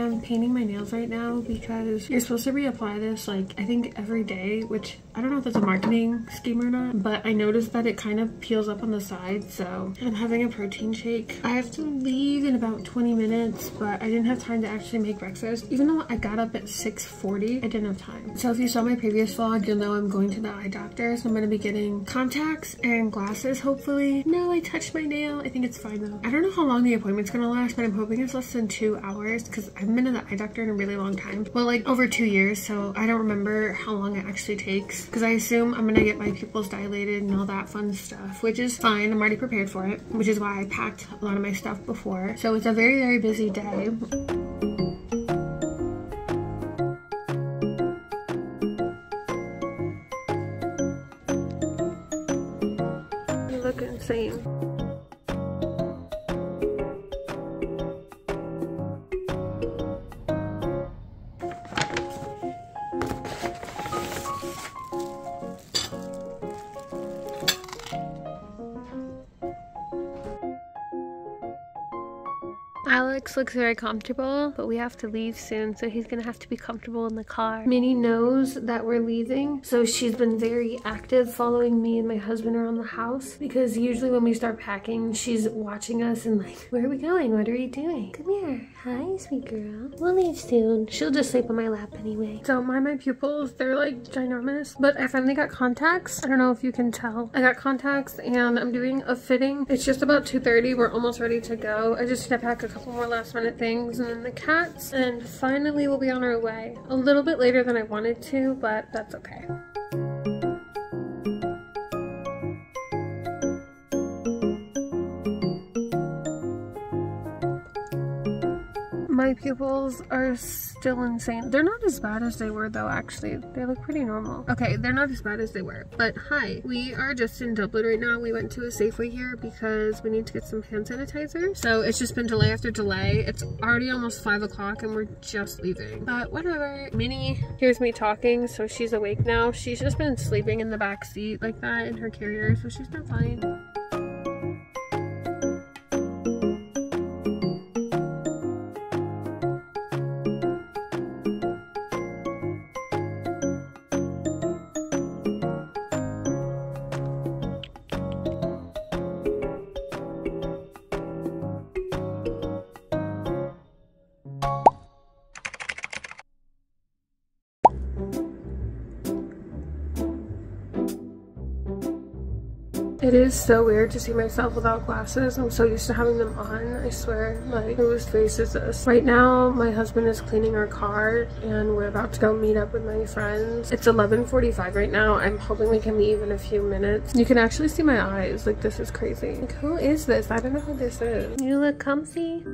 am painting my nails right now because you're supposed to reapply this like I think every day, which I don't know if that's a marketing scheme or not, but I noticed that it kind of peels up on the side. So I'm having a protein shake. I have to leave in about 20 minutes, but I didn't have time to actually make breakfast. Even though I got up at 6.40, I didn't have time. So if you saw my previous vlog, you'll know I'm going to the eye doctor. So I'm going to be getting contacts and glasses, hopefully. No, I touched my nail. I think it's fine though. I don't know how long the appointment's going to last, but I'm hoping it's less than two hours because I haven't been to the eye doctor in a really long time. Well, like over two years. So I don't remember how long it actually takes because I assume I'm to get my pupils dilated and all that fun stuff, which is fine. I'm already prepared for it, which is why I packed a lot of my stuff before. So it's a very, very busy day. Alex looks very comfortable, but we have to leave soon, so he's gonna have to be comfortable in the car. Minnie knows that we're leaving, so she's been very active following me and my husband around the house because usually when we start packing, she's watching us and like, where are we going? What are we doing? Come here. Hi, sweet girl. We'll leave soon. She'll just sleep on my lap anyway. Don't mind my pupils. They're like ginormous, but I finally got contacts. I don't know if you can tell. I got contacts and I'm doing a fitting. It's just about 2.30. We're almost ready to go. I just need to pack a couple more last minute things and then the cats and finally we'll be on our way. A little bit later than I wanted to, but that's okay. My pupils are still insane. They're not as bad as they were though, actually. They look pretty normal. Okay, they're not as bad as they were. But hi, we are just in Dublin right now. We went to a Safeway here because we need to get some hand sanitizer. So it's just been delay after delay. It's already almost five o'clock and we're just leaving. But whatever. Minnie hears me talking, so she's awake now. She's just been sleeping in the back seat like that in her carrier, so she's been fine. It is so weird to see myself without glasses. I'm so used to having them on. I swear, like, whose face is this? Right now, my husband is cleaning our car and we're about to go meet up with my friends. It's 11.45 right now. I'm hoping we can leave in a few minutes. You can actually see my eyes. Like, this is crazy. Like, who is this? I don't know who this is. You look comfy.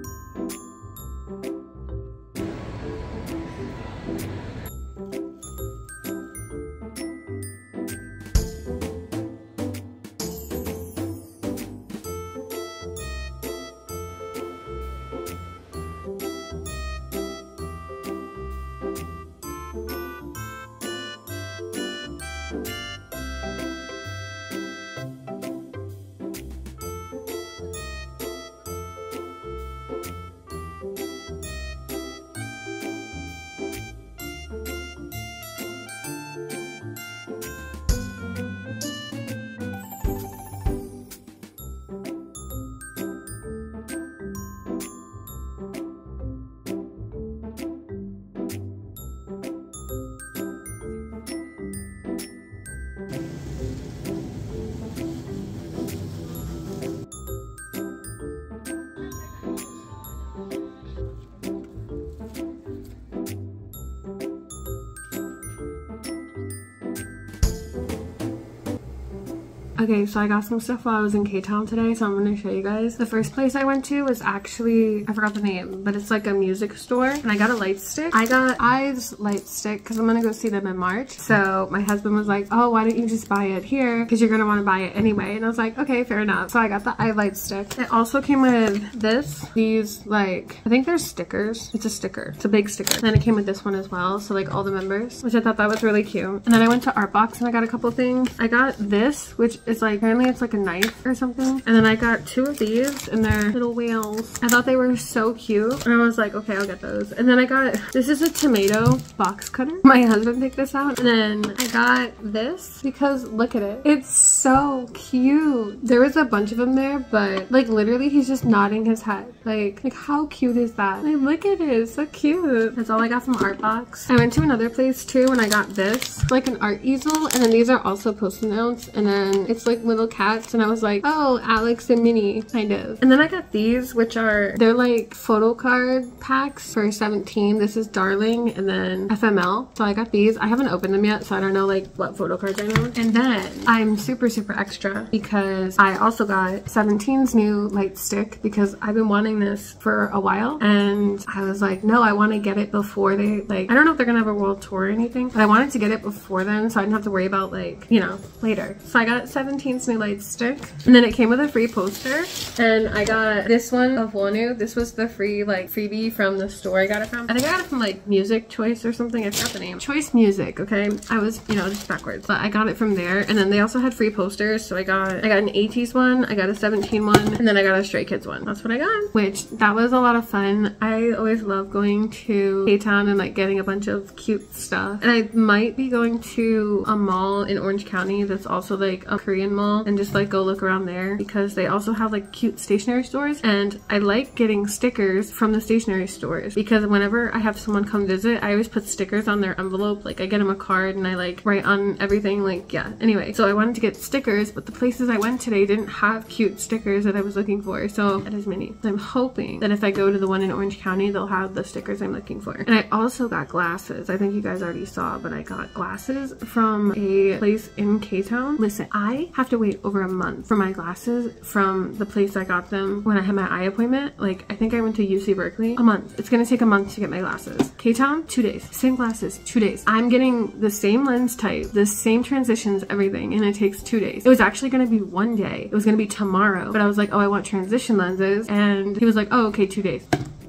Okay, so I got some stuff while I was in K-Town today, so I'm going to show you guys. The first place I went to was actually, I forgot the name, but it's like a music store, and I got a light stick. I got IVE's light stick because I'm going to go see them in March. So my husband was like, oh, why don't you just buy it here? Because you're going to want to buy it anyway. And I was like, okay, fair enough. So I got the eye light stick. It also came with this, these like, I think they're stickers. It's a sticker. It's a big sticker. And then it came with this one as well. So like all the members, which I thought that was really cute. And then I went to Artbox and I got a couple things. I got this, which It's like, apparently it's like a knife or something. And then I got two of these and they're little whales. I thought they were so cute. And I was like, okay, I'll get those. And then I got, this is a tomato box cutter. My husband picked this out. And then I got this because look at it. It's so cute. There was a bunch of them there, but like literally he's just nodding his head. Like, like how cute is that? Like, look at it, it's so cute. That's all I got from Artbox. I went to another place too and I got this, like an art easel. And then these are also post-it notes. And then it's like little cats. And I was like, oh, Alex and Minnie, kind of. And then I got these, which are, they're like photo card packs for 17. This is Darling and then FML. So I got these. I haven't opened them yet, so I don't know like what photo cards I know. And then I'm super, super extra because I also got 17's new light stick because I've been wanting this for a while. And I was like, no, I want to get it before they like, I don't know if they're gonna have a world tour or anything, but I wanted to get it before then so I didn't have to worry about like, you know, later. So I got 17's new light stick and then it came with a free poster and I got this one of Wonwoo. This was the free like freebie from the store I got it from. I think I got it from like Music Choice or something. I forgot the name. Choice Music, okay? I was, you know, just backwards, but I got it from there. And then they also had free posters. So I got, I got an ATEEZ one, I got a 17 one, and then I got a Stray Kids one. That's what I got, which that was a lot of fun. I always love going to K-Town and like getting a bunch of cute stuff. And I might be going to a mall in Orange County that's also like a Korean mall and just like go look around there because they also have like cute stationery stores. And I like getting stickers from the stationery stores because whenever I have someone come visit, I always put stickers on their envelope. Like I get them a card and I like write on everything like, yeah. Anyway, so I wanted to get stickers, but the places I went today didn't have cute stickers that I was looking for. So that is many. I'm hoping that if I go to the one in Orange County, they'll have the stickers I'm looking for. And I also got glasses. I think you guys already saw, but I got glasses from a place in K-Town. Listen, I have to wait over a month for my glasses from the place I got them when I had my eye appointment. Like, I think I went to UC Berkeley. A month. It's gonna take a month to get my glasses. K-Town, two days. Same glasses, two days. I'm getting the same lens type, the same transitions, everything, and it takes two days. It was actually gonna be one day. It was gonna be tomorrow, but I was like, oh, I want transition lenses. And he was like, oh, okay, two days.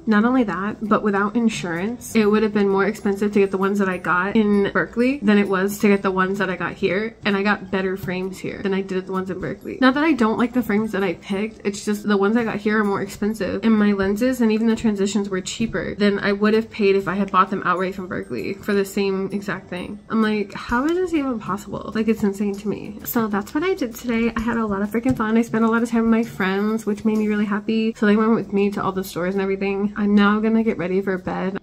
Not only that, but without insurance, it would have been more expensive to get the ones that I got in Berkeley than it was to get the ones that I got here. And I got better frames here than I did the ones in Berkeley. Not that I don't like the frames that I picked, it's just the ones I got here are more expensive. And my lenses and even the transitions were cheaper than I would have paid if I had bought them outright from Berkeley for the same exact thing. I'm like, how is this even possible? Like, it's insane to me. So that's what I did today. I had a lot of freaking fun. I spent a lot of time with my friends, which made me really happy. So they went with me to all the stores and everything. I'm now gonna get ready for bed.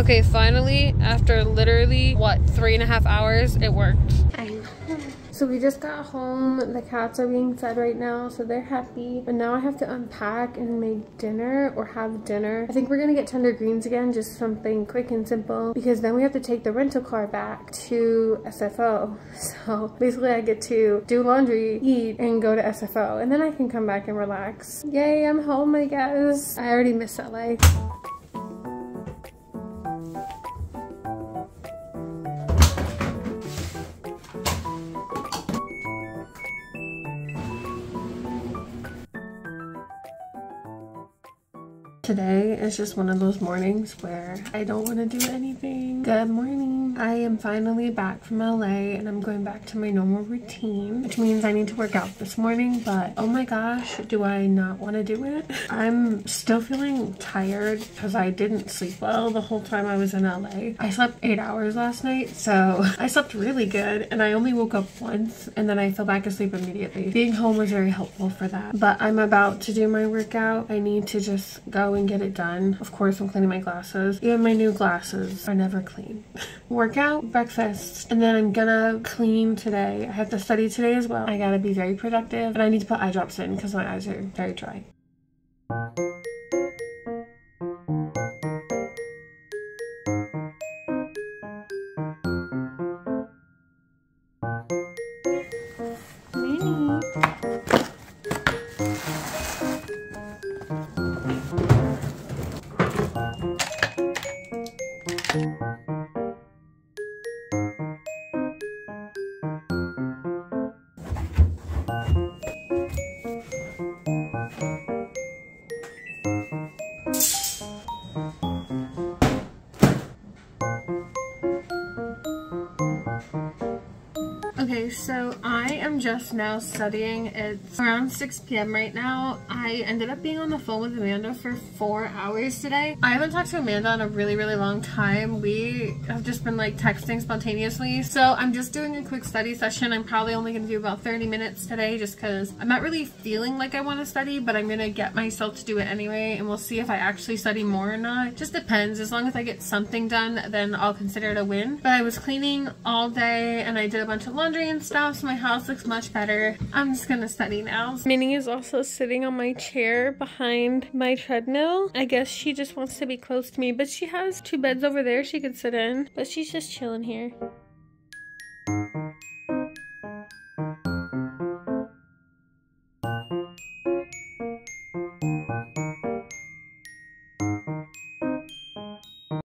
Okay, finally, after literally, what, three and a half hours, it worked. So we just got home. The cats are being fed right now, so they're happy. But now I have to unpack and make dinner or have dinner. I think we're gonna get tender greens again, just something quick and simple, because then we have to take the rental car back to SFO. So basically I get to do laundry, eat, and go to SFO, and then I can come back and relax. Yay, I'm home, I guess. I already miss LA. Today is just one of those mornings where I don't want to do anything. Good morning. I am finally back from LA and I'm going back to my normal routine, which means I need to work out this morning, but oh my gosh, do I not want to do it? I'm still feeling tired because I didn't sleep well the whole time I was in LA. I slept eight hours last night, so I slept really good and I only woke up once and then I fell back asleep immediately. Being home was very helpful for that, but I'm about to do my workout. I need to just go and get it done. Of course, I'm cleaning my glasses. Even my new glasses are never clean. Workout, breakfast, and then I'm gonna clean today. I have to study today as well. I gotta be very productive and I need to put eye drops in because my eyes are very dry. Now studying. It's around 6 p.m. right now. I ended up being on the phone with Amanda for four hours today. I haven't talked to Amanda in a really, really long time. We have just been like texting spontaneously. So I'm just doing a quick study session. I'm probably only going to do about 30 minutes today just because I'm not really feeling like I want to study, but I'm going to get myself to do it anyway. And we'll see if I actually study more or not. It just depends. As long as I get something done, then I'll consider it a win. But I was cleaning all day and I did a bunch of laundry and stuff, so my house looks much better. I'm just gonna study now. Minnie is also sitting on my chair behind my treadmill. I guess she just wants to be close to me, but she has two beds over there she could sit in, but she's just chilling here.